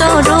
手中。